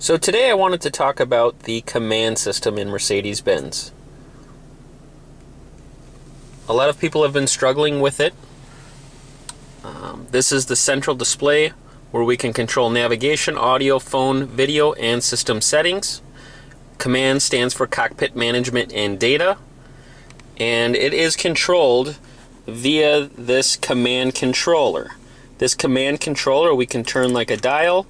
So today I wanted to talk about the Comand system in Mercedes-Benz. A lot of people have been struggling with it. Um, this is the central display where we can control navigation, audio, phone, video, and system settings. Comand stands for cockpit management and data. And it is controlled via this Comand controller. This Comand controller we can turn like a dial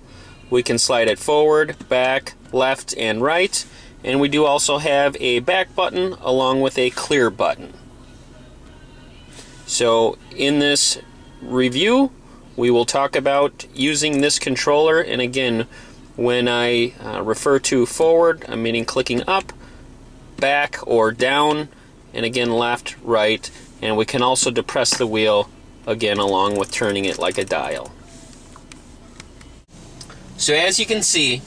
we can slide it forward, back, left, and right. And we do also have a back button along with a clear button. So in this review, we will talk about using this controller. And again, when I uh, refer to forward, I'm meaning clicking up, back, or down, and again left, right. And we can also depress the wheel again along with turning it like a dial. So as you can see,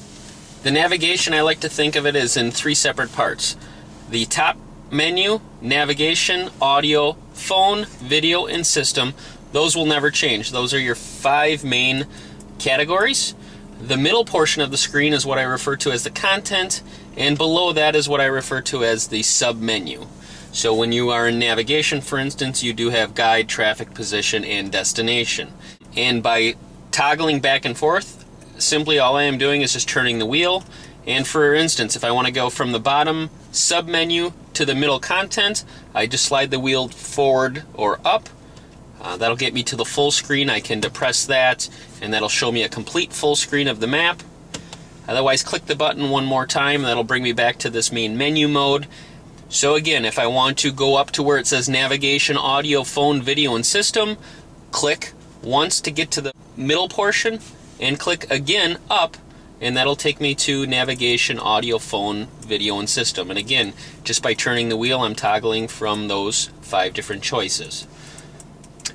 the navigation I like to think of it as in three separate parts. The top menu, navigation, audio, phone, video, and system, those will never change. Those are your five main categories. The middle portion of the screen is what I refer to as the content, and below that is what I refer to as the sub menu. So when you are in navigation, for instance, you do have guide, traffic position, and destination. And by toggling back and forth, simply all I am doing is just turning the wheel. And for instance, if I want to go from the bottom submenu to the middle content, I just slide the wheel forward or up. Uh, that'll get me to the full screen. I can depress that, and that'll show me a complete full screen of the map. Otherwise, click the button one more time. That'll bring me back to this main menu mode. So again, if I want to go up to where it says navigation, audio, phone, video, and system, click once to get to the middle portion, and click again up and that'll take me to navigation, audio, phone, video, and system. And again, just by turning the wheel, I'm toggling from those five different choices.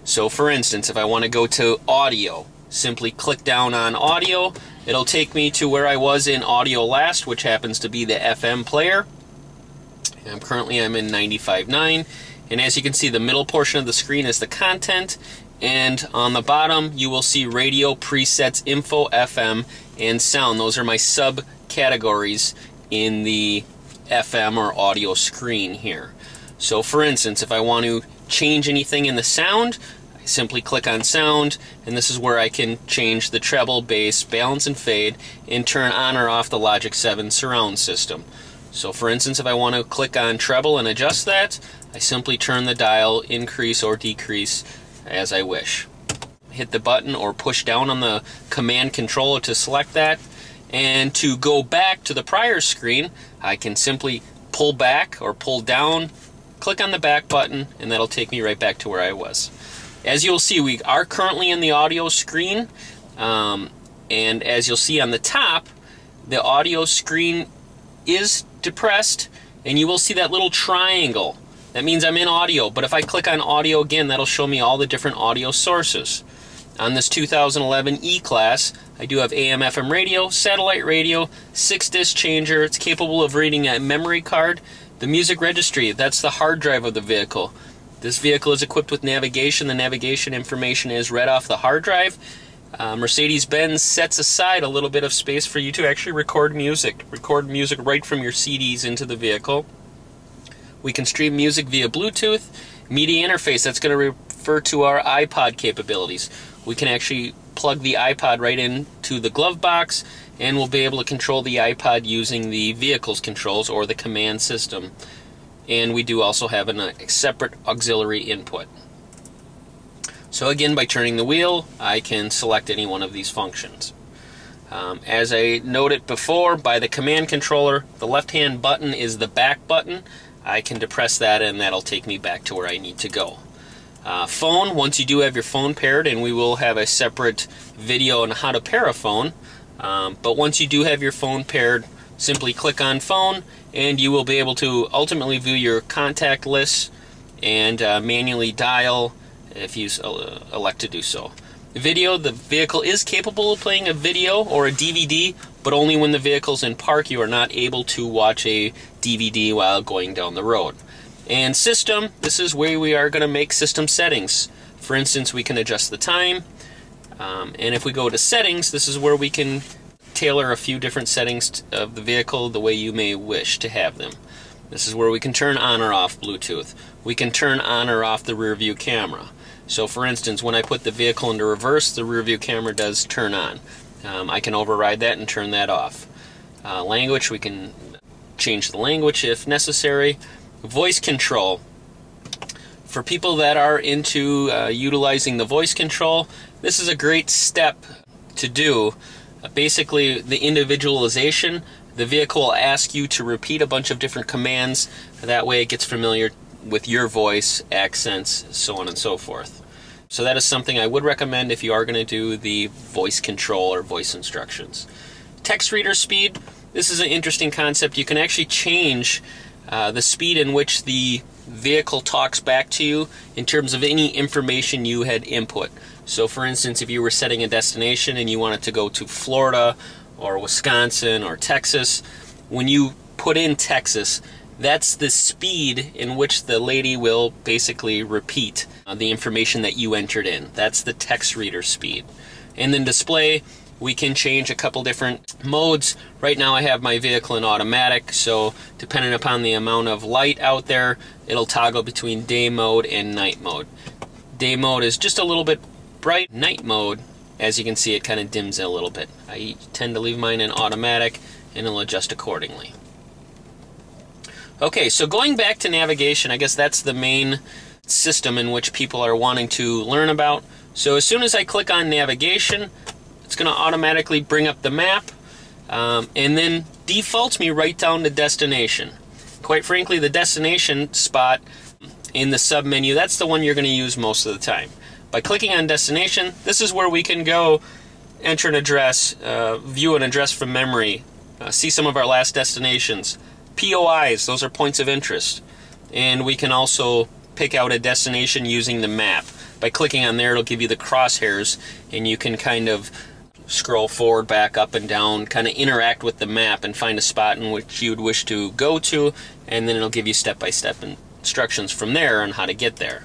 So for instance, if I want to go to audio, simply click down on audio. It'll take me to where I was in audio last, which happens to be the FM player. I'm currently I'm in 95.9. And as you can see, the middle portion of the screen is the content, and on the bottom you will see radio presets info fm and sound. Those are my subcategories in the fm or audio screen here. So for instance if i want to change anything in the sound I simply click on sound and this is where i can change the treble bass balance and fade and turn on or off the logic 7 surround system. So for instance if i want to click on treble and adjust that i simply turn the dial increase or decrease as I wish. Hit the button or push down on the Comand controller to select that. And to go back to the prior screen, I can simply pull back or pull down, click on the back button, and that'll take me right back to where I was. As you'll see, we are currently in the audio screen. Um, and as you'll see on the top, the audio screen is depressed, and you will see that little triangle that means I'm in audio, but if I click on audio again, that'll show me all the different audio sources. On this 2011 E-Class, I do have AM FM radio, satellite radio, 6-disc changer. It's capable of reading a memory card. The music registry, that's the hard drive of the vehicle. This vehicle is equipped with navigation. The navigation information is read off the hard drive. Uh, Mercedes-Benz sets aside a little bit of space for you to actually record music. Record music right from your CDs into the vehicle. We can stream music via Bluetooth. Media interface, that's going to refer to our iPod capabilities. We can actually plug the iPod right into the glove box and we'll be able to control the iPod using the vehicle's controls or the Comand system. And we do also have a separate auxiliary input. So again, by turning the wheel, I can select any one of these functions. Um, as I noted before, by the Comand controller, the left-hand button is the back button. I can depress that and that'll take me back to where I need to go. Uh, phone, once you do have your phone paired, and we will have a separate video on how to pair a phone, um, but once you do have your phone paired, simply click on phone and you will be able to ultimately view your contact list and uh, manually dial if you uh, elect to do so. Video, the vehicle is capable of playing a video or a DVD, but only when the vehicle's in park. You are not able to watch a DVD while going down the road. And system, this is where we are going to make system settings. For instance, we can adjust the time. Um, and if we go to settings, this is where we can tailor a few different settings of the vehicle the way you may wish to have them. This is where we can turn on or off Bluetooth. We can turn on or off the rear view camera. So for instance, when I put the vehicle into reverse, the rear view camera does turn on. Um, I can override that and turn that off. Uh, language, we can change the language if necessary. Voice control. For people that are into uh, utilizing the voice control, this is a great step to do. Uh, basically, the individualization, the vehicle will ask you to repeat a bunch of different commands. That way, it gets familiar with your voice, accents, so on and so forth. So, that is something I would recommend if you are going to do the voice control or voice instructions. Text reader speed this is an interesting concept. You can actually change uh, the speed in which the vehicle talks back to you in terms of any information you had input. So, for instance, if you were setting a destination and you wanted to go to Florida or Wisconsin or Texas, when you put in Texas, that's the speed in which the lady will basically repeat uh, the information that you entered in. That's the text reader speed. And then display, we can change a couple different modes. Right now I have my vehicle in automatic, so depending upon the amount of light out there, it'll toggle between day mode and night mode. Day mode is just a little bit bright. Night mode, as you can see, it kind of dims a little bit. I tend to leave mine in automatic and it'll adjust accordingly. Okay, so going back to navigation, I guess that's the main system in which people are wanting to learn about. So as soon as I click on navigation, it's going to automatically bring up the map um, and then defaults me right down to destination. Quite frankly, the destination spot in the sub menu, that's the one you're going to use most of the time. By clicking on destination, this is where we can go enter an address, uh, view an address from memory, uh, see some of our last destinations. POIs, those are points of interest. And we can also pick out a destination using the map. By clicking on there, it'll give you the crosshairs, and you can kind of scroll forward, back, up, and down, kind of interact with the map and find a spot in which you'd wish to go to, and then it'll give you step by step instructions from there on how to get there.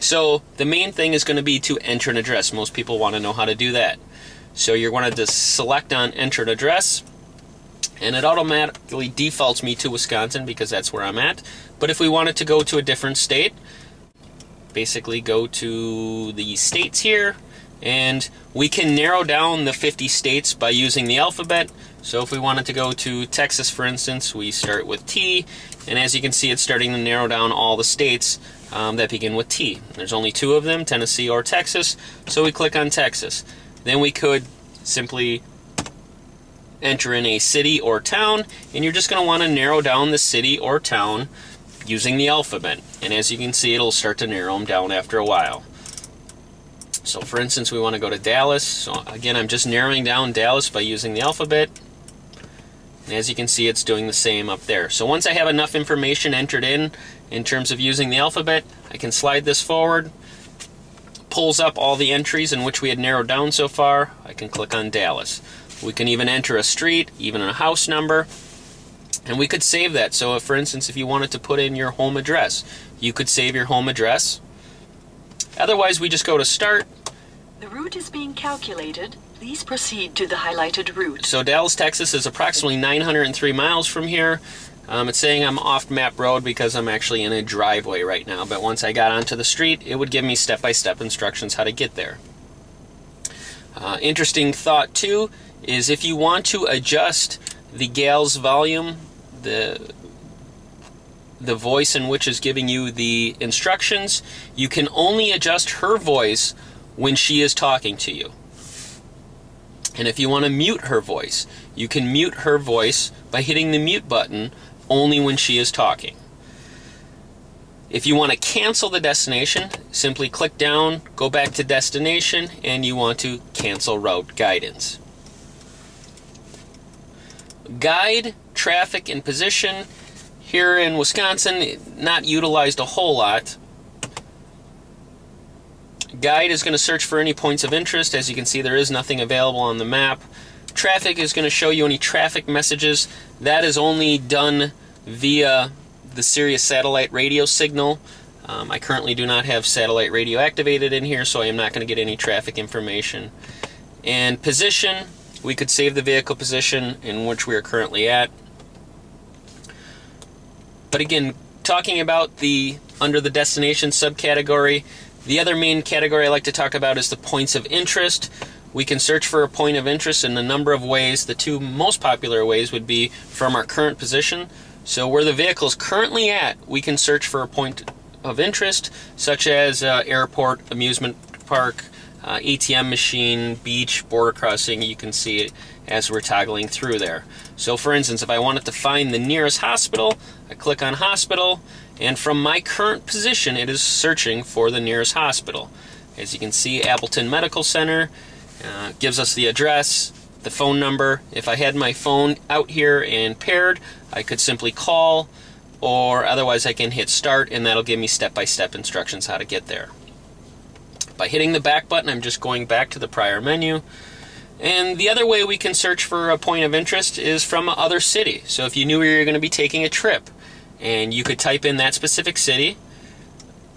So the main thing is going to be to enter an address. Most people want to know how to do that. So you're going to just select on enter an address, and it automatically defaults me to Wisconsin because that's where I'm at. But if we wanted to go to a different state, basically go to the states here, and we can narrow down the 50 states by using the alphabet. So if we wanted to go to Texas, for instance, we start with T, and as you can see, it's starting to narrow down all the states um, that begin with T. There's only two of them, Tennessee or Texas, so we click on Texas. Then we could simply enter in a city or town, and you're just going to want to narrow down the city or town using the alphabet. And as you can see, it'll start to narrow them down after a while. So for instance, we want to go to Dallas. So again, I'm just narrowing down Dallas by using the alphabet. And as you can see, it's doing the same up there. So once I have enough information entered in, in terms of using the alphabet, I can slide this forward. Pulls up all the entries in which we had narrowed down so far. I can click on Dallas. We can even enter a street, even a house number, and we could save that. So if, for instance, if you wanted to put in your home address, you could save your home address Otherwise, we just go to start. The route is being calculated. Please proceed to the highlighted route. So Dallas, Texas is approximately 903 miles from here. Um, it's saying I'm off map road because I'm actually in a driveway right now, but once I got onto the street, it would give me step-by-step -step instructions how to get there. Uh, interesting thought too is if you want to adjust the gal's volume, the the voice in which is giving you the instructions, you can only adjust her voice when she is talking to you. And if you want to mute her voice, you can mute her voice by hitting the mute button only when she is talking. If you want to cancel the destination, simply click down, go back to destination, and you want to cancel route guidance. Guide, traffic, and position here in Wisconsin, not utilized a whole lot. Guide is going to search for any points of interest. As you can see, there is nothing available on the map. Traffic is going to show you any traffic messages. That is only done via the Sirius satellite radio signal. Um, I currently do not have satellite radio activated in here, so I am not going to get any traffic information. And position, we could save the vehicle position in which we are currently at. But again, talking about the under the destination subcategory, the other main category I like to talk about is the points of interest. We can search for a point of interest in a number of ways. The two most popular ways would be from our current position. So where the vehicle is currently at, we can search for a point of interest, such as uh, airport, amusement park, uh, ATM machine, beach, border crossing. You can see it as we're toggling through there. So for instance, if I wanted to find the nearest hospital, I click on hospital, and from my current position, it is searching for the nearest hospital. As you can see, Appleton Medical Center uh, gives us the address, the phone number. If I had my phone out here and paired, I could simply call, or otherwise I can hit start, and that'll give me step-by-step -step instructions how to get there. By hitting the back button, I'm just going back to the prior menu. And the other way we can search for a point of interest is from other city. So if you knew you were going to be taking a trip, and you could type in that specific city.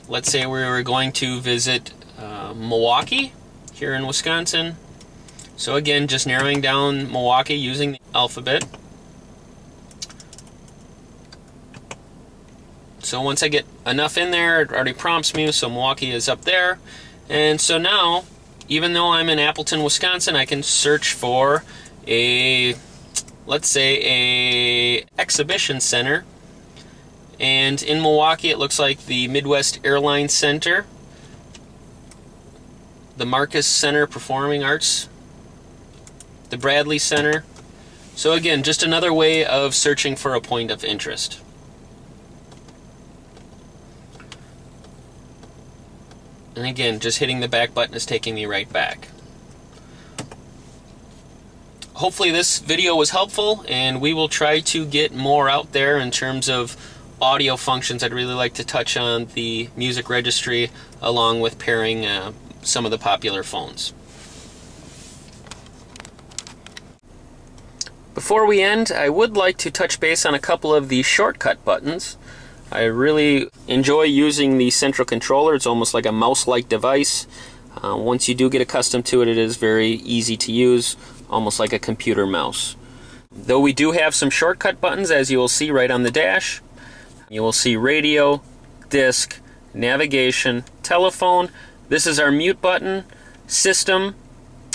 Let's say we were going to visit uh, Milwaukee here in Wisconsin. So again, just narrowing down Milwaukee using the alphabet. So once I get enough in there, it already prompts me, so Milwaukee is up there. And so now, even though I'm in Appleton, Wisconsin, I can search for a, let's say, a exhibition center. And in Milwaukee, it looks like the Midwest Airlines Center, the Marcus Center Performing Arts, the Bradley Center. So again, just another way of searching for a point of interest. And again, just hitting the back button is taking me right back. Hopefully this video was helpful and we will try to get more out there in terms of audio functions. I'd really like to touch on the music registry along with pairing uh, some of the popular phones. Before we end, I would like to touch base on a couple of the shortcut buttons. I really enjoy using the central controller. It's almost like a mouse-like device. Uh, once you do get accustomed to it, it is very easy to use, almost like a computer mouse. Though we do have some shortcut buttons, as you will see right on the dash. You will see radio, disk, navigation, telephone. This is our mute button, system.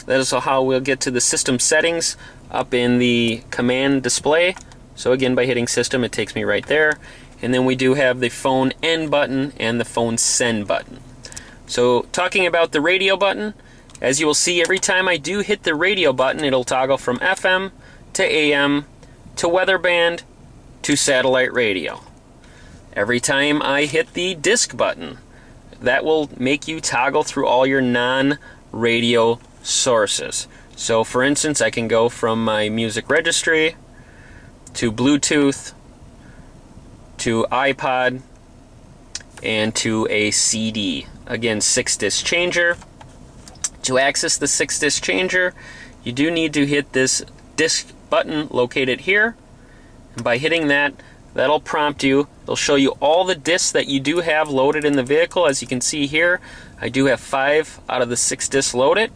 That is how we'll get to the system settings up in the Comand display. So again, by hitting system, it takes me right there. And then we do have the phone end button and the phone send button. So talking about the radio button, as you will see every time I do hit the radio button, it'll toggle from FM to AM to weather band to satellite radio. Every time I hit the disk button, that will make you toggle through all your non-radio sources. So for instance, I can go from my music registry to Bluetooth to iPod, and to a CD. Again, six disc changer. To access the six disc changer, you do need to hit this disc button located here. And by hitting that, that'll prompt you. It'll show you all the discs that you do have loaded in the vehicle. As you can see here, I do have five out of the six discs loaded.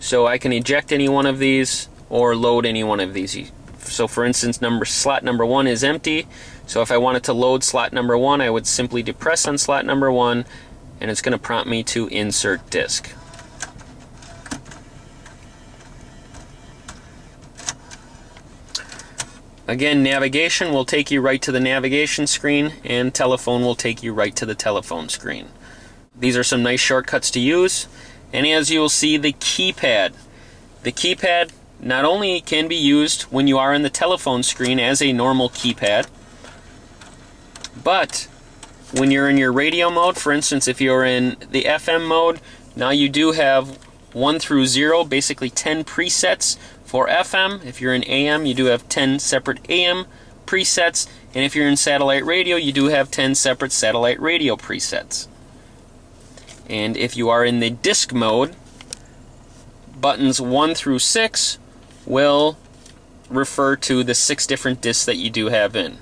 So I can eject any one of these or load any one of these. So for instance, number slot number one is empty. So if I wanted to load slot number one, I would simply depress on slot number one, and it's going to prompt me to insert disk. Again, navigation will take you right to the navigation screen, and telephone will take you right to the telephone screen. These are some nice shortcuts to use. And as you will see, the keypad. The keypad not only can be used when you are in the telephone screen as a normal keypad, but when you're in your radio mode, for instance, if you're in the FM mode, now you do have 1 through 0, basically 10 presets for FM. If you're in AM, you do have 10 separate AM presets. And if you're in satellite radio, you do have 10 separate satellite radio presets. And if you are in the disk mode, buttons 1 through 6 will refer to the six different discs that you do have in.